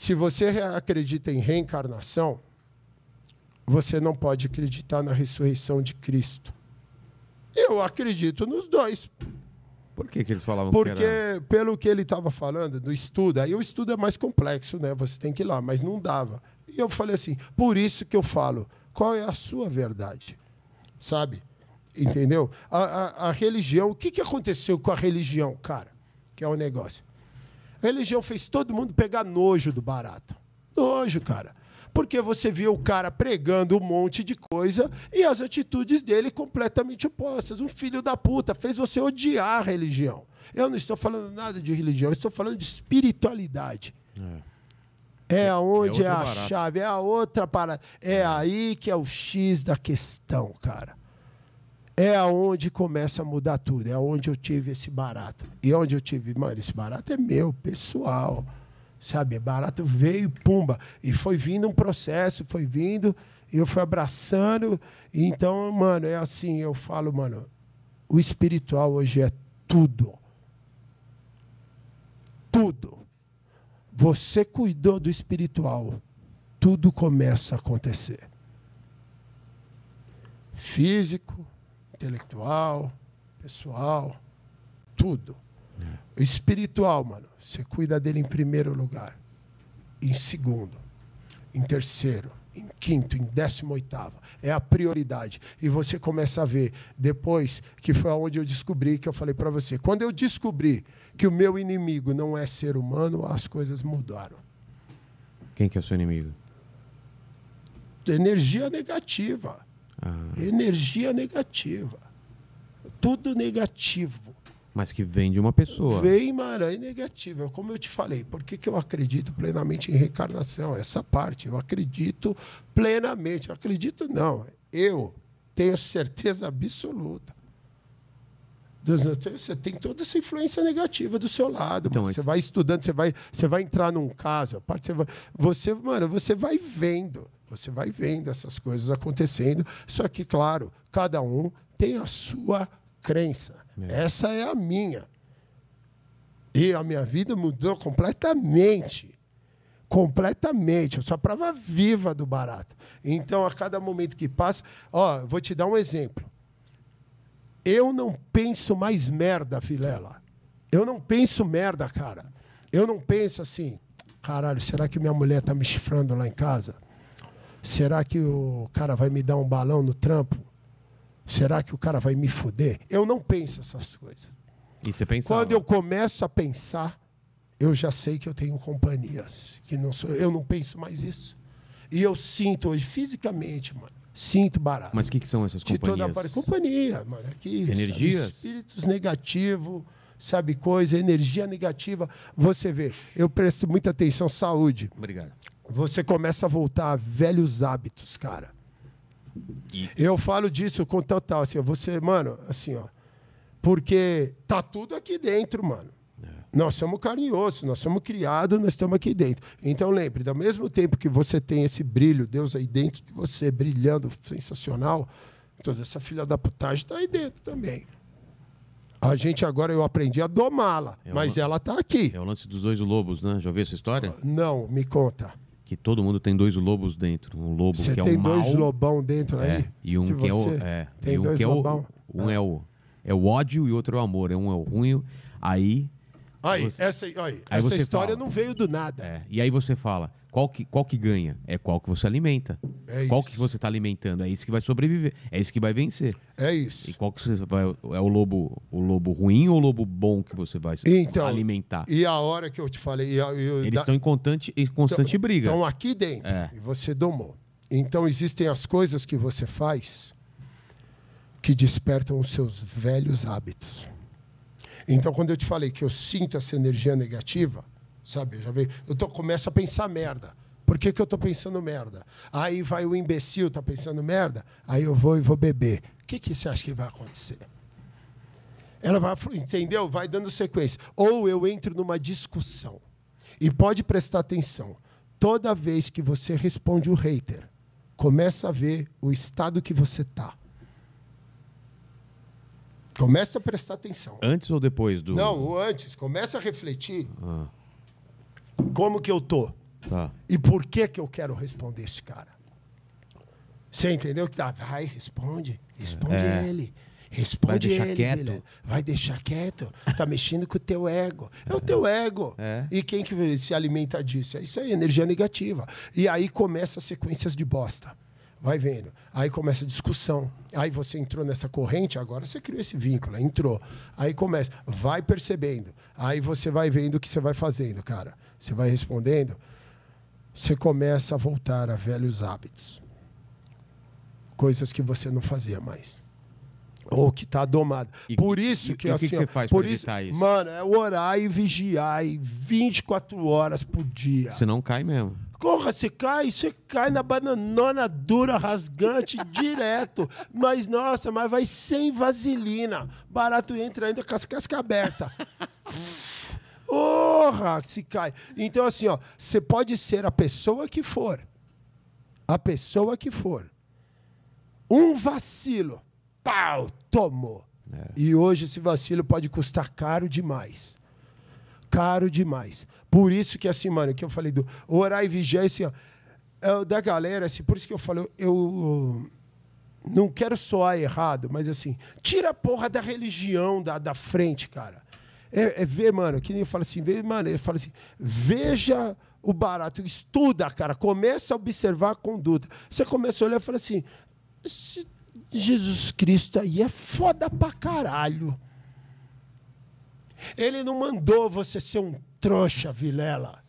se você re- acredita em reencarnação, você não pode acreditar na ressurreição de Cristo. Eu acredito nos dois, Por que, que eles falavam porque que era... pelo que ele estava falando do estudo, aí o estudo é mais complexo, né? Você tem que ir lá, mas não dava. E eu falei assim, por isso que eu falo, qual é a sua verdade? Sabe? Entendeu? A, a- a religião, o que, que aconteceu com a religião, cara? Que é o negócio. A religião fez todo mundo pegar nojo do barato. Nojo, cara. Porque você viu o cara pregando um monte de coisa e as atitudes dele completamente opostas. Um filho da puta fez você odiar a religião. Eu não estou falando nada de religião, estou falando de espiritualidade. É aonde é, outro a barato. chave, é a outra parada. É aí que é o X da questão, cara. É aonde começa a mudar tudo. É aonde eu tive esse barato. E onde eu tive, mano, esse barato é meu, pessoal. Sabe? Barato veio, pumba. E foi vindo um processo, foi vindo, e eu fui abraçando. Então, mano, é assim, eu falo, mano, o espiritual hoje é tudo. Tudo. Você cuidou do espiritual, tudo começa a acontecer. Físico, intelectual, pessoal, tudo. O espiritual, mano, você cuida dele em primeiro lugar, em segundo, em terceiro, em quinto, em décimo oitavo. É a prioridade. E você começa a ver depois que foi onde eu descobri que eu falei para você. Quando eu descobri que o meu inimigo não é ser humano, as coisas mudaram. Quem que é o seu inimigo? Energia negativa. Ah, Energia negativa. Tudo negativo. mas que vem de uma pessoa. Vem, é negativa. Como eu te falei, por que, que eu acredito plenamente em reencarnação? Essa parte, eu acredito plenamente. Eu acredito, não. Eu tenho certeza absoluta. Você tem toda essa influência negativa do seu lado. Então, Você vai estudando, você vai, você vai entrar num caso, a parte você vai, você, mano, você vai vendo, você vai vendo essas coisas acontecendo. Só que, claro, cada um tem a sua crença. Essa é a minha. E a minha vida mudou completamente. Completamente. Eu sou a prova viva do barato. Então, a cada momento que passa. Ó, vou te dar um exemplo. Eu não penso mais merda, Vilela. Eu não penso merda, cara. Eu não penso assim. Caralho, será que minha mulher tá me chifrando lá em casa? Será que o cara vai me dar um balão no trampo? Será que o cara vai me fuder? Eu não penso essas coisas. E você pensava? Quando eu começo a pensar, eu já sei que eu tenho companhias, que não sou, eu não penso mais isso. E eu sinto hoje fisicamente, mano, sinto barato. Mas o que, que são essas de companhias? toda parte, companhia, mano, aqui, sabe, Energias? espíritos negativos, sabe coisa, energia negativa. Você vê, eu presto muita atenção saúde. Obrigado. Você começa a voltar a velhos hábitos, cara. E- Eu falo disso com total, assim, você, mano, assim, ó. Porque tá tudo aqui dentro, mano. Nós somos carne e osso, nós somos criados, nós estamos aqui dentro. Então lembre, ao mesmo tempo que você tem esse brilho, Deus aí dentro de você, brilhando, sensacional, toda essa filha da putagem tá aí dentro também. A gente agora, eu aprendi a domá-la, É mas ela tá aqui. É o lance dos dois lobos, né? Já ouviu essa história? Não, me conta. Que todo mundo tem dois lobos dentro. Um lobo Você que é tem o mal. dois lobão dentro aí? É, e um de que é o. você? É, Tem um dois que é o. lobão? Um é o. É o ódio e o outro é o amor. É um é o ruim. Aí. Aí, Você- essa, aí, Aí essa história fala. não veio do nada. É, e aí você fala, qual que, qual que ganha? É qual que você alimenta. É qual isso. que você está alimentando? É isso que vai sobreviver. É isso que vai vencer. É E isso. qual que você vai. É o lobo, o lobo ruim ou o lobo bom que você vai Então, alimentar? E a hora que eu te falei. e a- e o- Eles da- estão em constante, em constante briga. Estão aqui dentro. É. E você domou. Então existem as coisas que você faz que despertam os seus velhos hábitos. Então, quando eu te falei que eu sinto essa energia negativa, sabe? Eu já veio, eu tô, começo a pensar merda. Por que, que eu tô pensando merda? Aí vai o imbecil, tá pensando merda, aí eu vou e vou beber. O que, que você acha que vai acontecer? Ela vai, entendeu? Vai dando sequência. Ou eu entro numa discussão. E pode prestar atenção. Toda vez que você responde o hater, começa a ver o estado que você tá. Começa a prestar atenção. Antes ou depois do. Não, antes. Começa a refletir Ah, como que eu tô. Tá. E por que que eu quero responder esse cara? Você entendeu que tá? Vai, responde. Responde É. ele. Responde Vai ele, quieto. Vai deixar quieto. Tá mexendo com o teu ego. É o teu ego. É. E quem que se alimenta disso? É isso aí, energia negativa. E aí começa as sequências de bosta. Vai vendo. Aí começa a discussão. Aí você entrou nessa corrente, agora você criou esse vínculo, entrou. Aí começa, vai percebendo. Aí você vai vendo o que você vai fazendo, cara. Você vai respondendo. Você começa a voltar a velhos hábitos. Coisas que você não fazia mais. Ou que tá domado. E- por isso e- que e que assim, que ó, você faz por isso, isso? mano, é orar e vigiar e 24 horas por dia. Você não cai mesmo. Corra, você cai, você cai na bananona dura, rasgante, direto. Mas, nossa, mas vai sem vaselina. Barato entra ainda com as cascas abertas. Porra, se cai. Então, assim, ó, você pode ser a pessoa que for. A pessoa que for. Um vacilo. Pau, tomou. E hoje esse vacilo pode custar caro demais caro demais. Por isso que, assim, mano, que eu falei do orar e vigiar, assim, ó, é da galera, assim, por isso que eu falo, eu não quero soar errado, mas assim, tira a porra da religião da, da frente, cara. É, é ver, mano, que nem eu falo assim, vê, mano, eu falo assim, veja o barato, estuda, cara, começa a observar a conduta. Você começa a olhar e fala assim, Jesus Cristo aí é foda pra caralho. Ele não mandou você ser um trouxa, Vilela.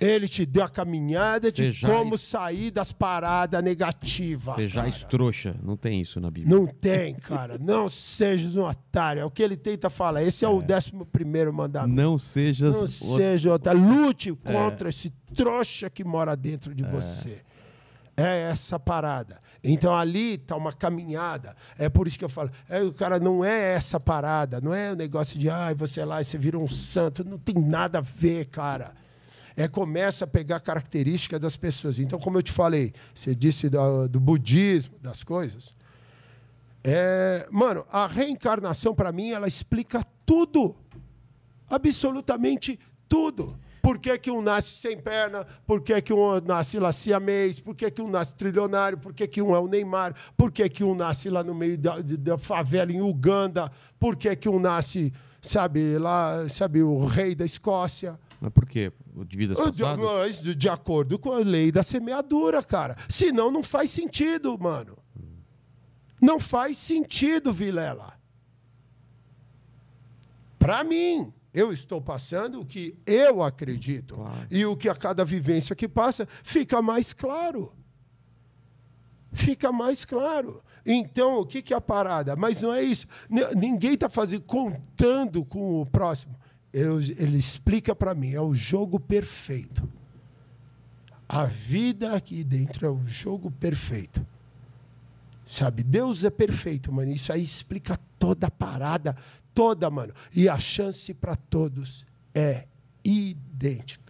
Ele te deu a caminhada de como es- sair das paradas negativas. Cara. estrouxa. Não tem isso na Bíblia. Não tem, cara. Não sejas um otário. É o que ele tenta falar. Esse é, o décimo primeiro mandamento. Não sejas. Não seja otário. Lute É. contra esse trouxa que mora dentro de você. É essa parada. Então ali está uma caminhada. É por isso que eu falo, é, o cara não é essa parada, não é o negócio de ai, você é lá e você vira um santo. Não tem nada a ver, cara. É começa a pegar característica das pessoas. Então, como eu te falei, você disse do, do budismo, das coisas. É, mano, a reencarnação, para mim, ela explica tudo. Absolutamente tudo. Por que, que um nasce sem perna? Por que, que um nasce lá siamês? Por que, que um nasce trilionário? Por que, que um é o Neymar? Por que, que um nasce lá no meio da, da favela em Uganda? Por que, que um nasce, sabe, lá, sabe, o rei da Escócia? Mas por quê? De vidas de- passadas? Mas de acordo com a lei da semeadura, cara. Senão não faz sentido, mano. Não faz sentido, Vilela. Para mim, eu estou passando o que eu acredito. Claro. E o que a cada vivência que passa fica mais claro. Fica mais claro. Então, o que, que é a parada? Mas não é isso. Ninguém está fazendo contando com o próximo. Eu- ele explica para mim, é o jogo perfeito. A vida aqui dentro é o jogo perfeito. Sabe? Deus é perfeito, mano. Isso aí explica toda parada, toda, mano. E a chance para todos é idêntica.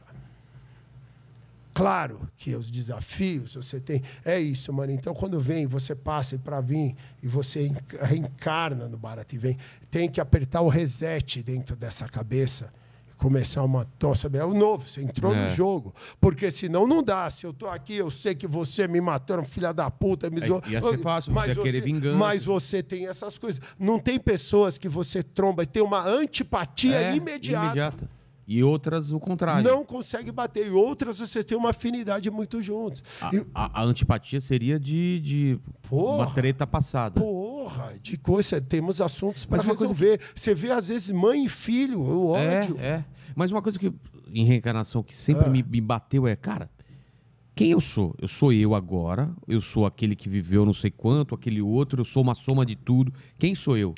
Claro que os desafios você tem. É isso, mano. Então, quando vem, você passa para vir e você enca- reencarna no Barato e vem, tem que apertar o reset dentro dessa cabeça começar uma tosse. É o novo, você entrou É. no jogo. Porque senão não dá. Se eu tô aqui, eu sei que você me matou, era um filho da puta, me zoou. ia ser fácil, você Mas ia querer vingança. Mas você tem essas coisas. Não tem pessoas que você tromba e tem uma antipatia É, imediata. E outras o contrário. Não consegue bater. E outras você tem uma afinidade muito juntos. A, E- a- a antipatia seria de, de Porra. uma treta passada. Porra, de coisa, temos assuntos para resolver. Você vê, às vezes, mãe e filho, o ódio. É, é. Mas uma coisa que, em reencarnação, que sempre Ah. me, me bateu é, cara, quem eu sou? Eu sou eu agora, eu sou aquele que viveu não sei quanto, aquele outro, eu sou uma soma de tudo. Quem sou eu?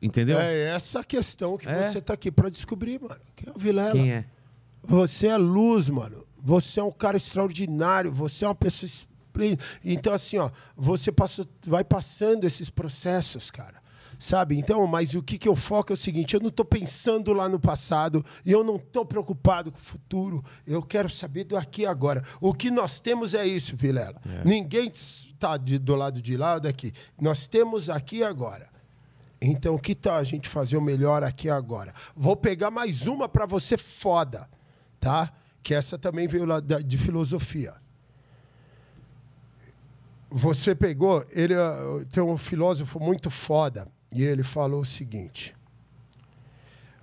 Entendeu? É essa questão que É. você tá aqui para descobrir, mano. Quem é o Vilela? Quem é? Você é luz, mano. Você é um cara extraordinário. Você é uma pessoa. Então, assim, ó, você passa, vai passando esses processos, cara. Sabe? Então, mas o que, que eu foco é o seguinte: eu não estou pensando lá no passado e eu não estou preocupado com o futuro. Eu quero saber do aqui e agora. O que nós temos é isso, Vilela. Ninguém está do lado de lá ou daqui. Nós temos aqui e agora. Então, que tal a gente fazer o melhor aqui agora? Vou pegar mais uma para você foda. tá? Que essa também veio lá de filosofia. Você pegou, ele ah, tem um filósofo muito foda e ele falou o seguinte: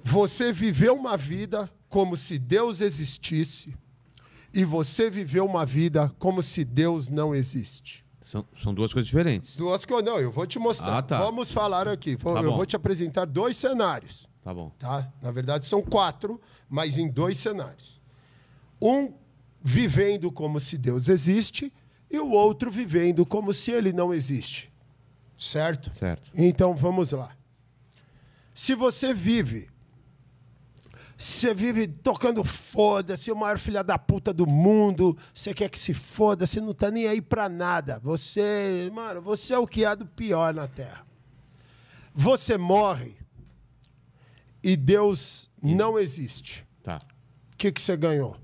Você viveu uma vida como se Deus existisse e você viveu uma vida como se Deus não existe. São, são duas coisas diferentes. Duas coisas, não, eu vou te mostrar. Ah, tá. Vamos falar aqui. Tá eu bom. vou te apresentar dois cenários Tá bom. tá? Na verdade, são quatro, mas em dois cenários. Um vivendo como se Deus existe e o outro vivendo como se ele não existe. Certo? Certo. Então vamos lá. Se você vive, você vive tocando foda-se, o maior filha da puta do mundo, você quer que se foda, você não tá nem aí pra nada. Você, mano, você é o que há do pior na Terra. Você morre e Deus não existe. Tá. O que, que você ganhou?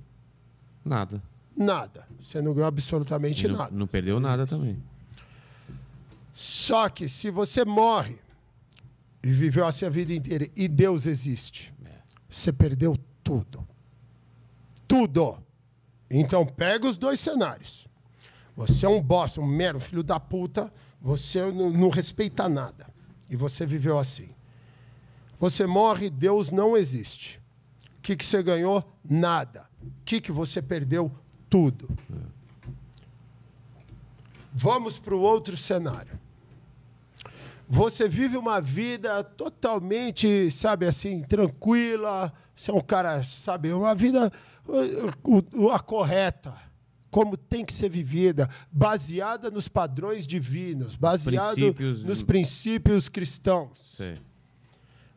Nada. Nada. Você não ganhou absolutamente não, nada. não perdeu nada também. Só que se você morre e viveu assim a vida inteira e Deus existe, você perdeu tudo. Tudo. Então pega os dois cenários. Você é um bosta, um mero filho da puta, você não, não respeita nada. E você viveu assim. Você morre, Deus não existe. O que, que você ganhou? Nada. O que, que você perdeu? Tudo. Vamos para o outro cenário. Você vive uma vida totalmente, sabe assim, tranquila. Você é um cara, sabe, uma vida uh, uh, a correta, como tem que ser vivida, baseada nos padrões divinos, baseado Princípios- nos princípios cristãos. Sei.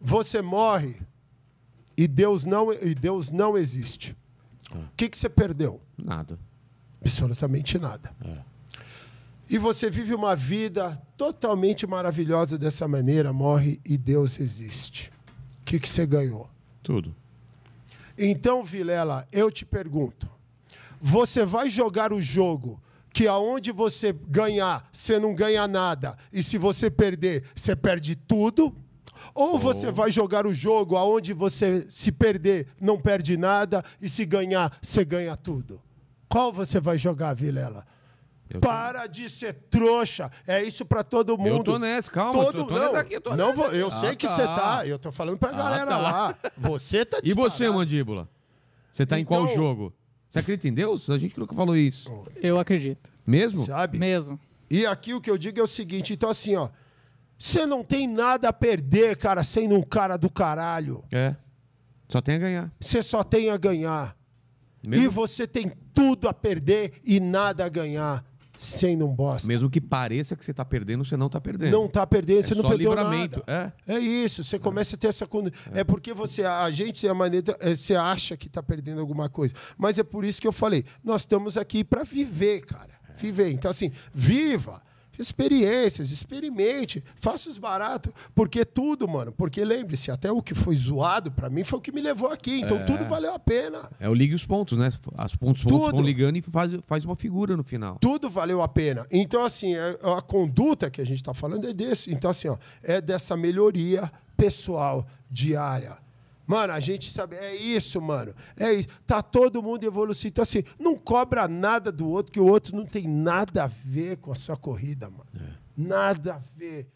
Você morre e Deus não, e Deus não existe. Ah. O que, que você perdeu? Nada. Absolutamente nada. É. E você vive uma vida totalmente maravilhosa dessa maneira, morre e Deus existe. O que, que você ganhou? Tudo. Então, Vilela, eu te pergunto: você vai jogar o jogo que aonde você ganhar, você não ganha nada, e se você perder, você perde tudo? Ou você vai jogar o jogo aonde você se perder, não perde nada, e se ganhar, você ganha tudo? Qual você vai jogar, Vilela? Eu tô- Para de ser trouxa. É isso pra todo mundo. Eu tô nessa, calma. Todo, tô, tô não, aqui, tô não vou, eu Ah, sei que tá. você tá. Eu tô falando pra Ah, galera tá. lá. Você tá E você, disparado. mandíbula? Você tá em qual Então- jogo? Você acredita em Deus? A gente nunca falou isso. Eu acredito. Mesmo? Sabe? Mesmo. E aqui o que eu digo é o seguinte, então assim, ó, você não tem nada a perder, cara, sendo um cara do caralho. É. Só tem a ganhar. Você só tem a ganhar. E Mesmo, você tem tudo a perder e nada a ganhar sendo um bosta. mesmo que pareça que você tá perdendo, você não tá perdendo. Não tá perdendo, É você não perdeu livramento, nada. É. isso, você começa a ter essa condição. É. porque você, a gente, a maneira, é, você acha que tá perdendo alguma coisa. Mas é por isso que eu falei, nós estamos aqui para viver, cara. Viver. Então, assim, viva. Experiências, experimente, faça os baratos, porque tudo, mano, porque lembre-se, até o que foi zoado pra mim foi o que me levou aqui, então tudo valeu a pena. É o ligue os pontos, né? As pontos, pontos Tudo. vão ligando e faz, faz uma figura no final. tudo valeu a pena. Então, assim, é- a conduta que a gente está falando é desse. Então, assim, ó, é dessa melhoria pessoal diária. Mano, a gente sabe, é isso, mano. É isso. Tá todo mundo evoluindo. Então, assim, não cobra nada do outro, que o outro não tem nada a ver com a sua corrida, mano. Nada a ver.